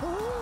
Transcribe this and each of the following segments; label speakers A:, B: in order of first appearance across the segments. A: Ooh.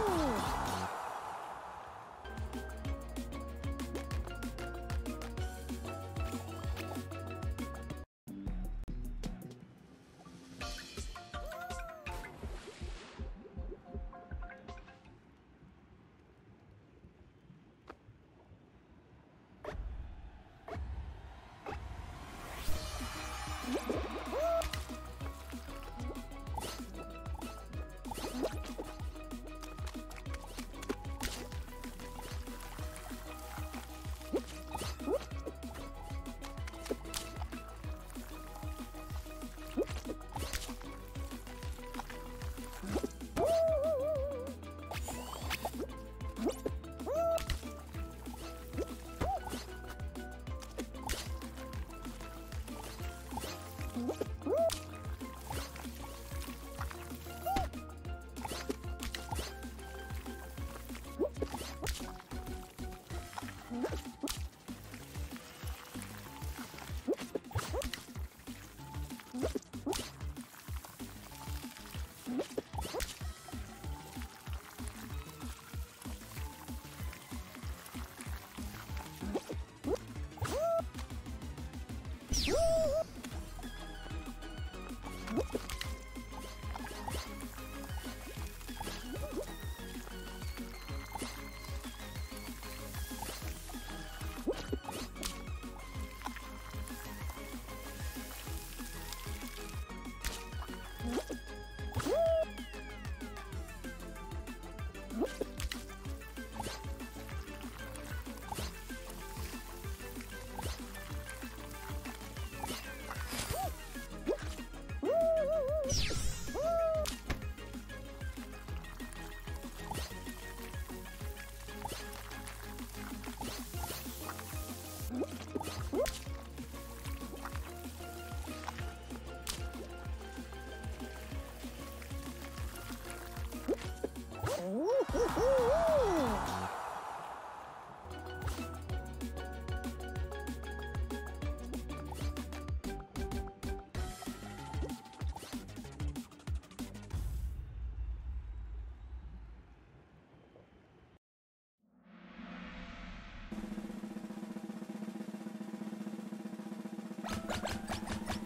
A: ハハハハ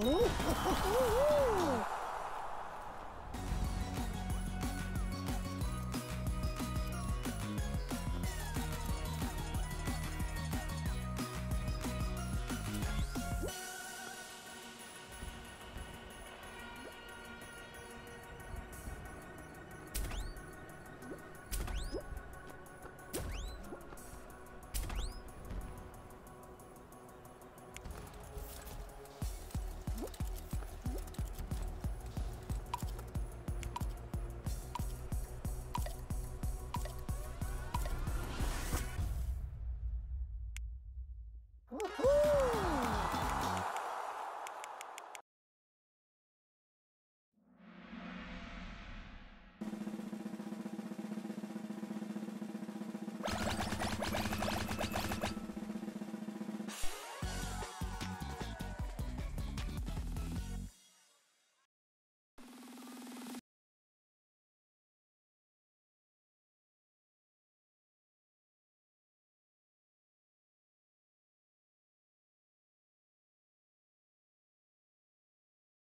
A: Uh, uh, uh,